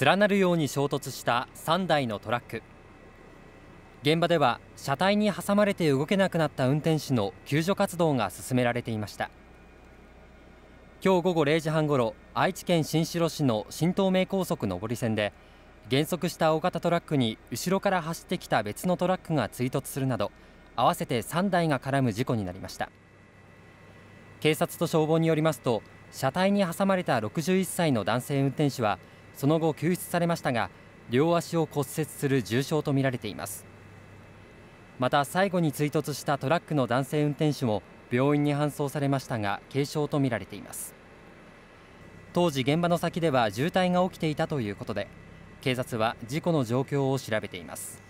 連なるように衝突した3台のトラック。現場では車体に挟まれて動けなくなった運転手の救助活動が進められていました。今日午後0時半ごろ愛知県新城市の新東名高速上り線で減速した大型トラックに後ろから走ってきた別のトラックが追突するなど合わせて3台が絡む事故になりました。警察と消防によりますと車体に挟まれた61歳の男性運転手はその後救出されましたが両足を骨折する重傷とみられています。また最後に追突したトラックの男性運転手も病院に搬送されましたが軽傷とみられています。当時現場の先では渋滞が起きていたということで警察は事故の状況を調べています。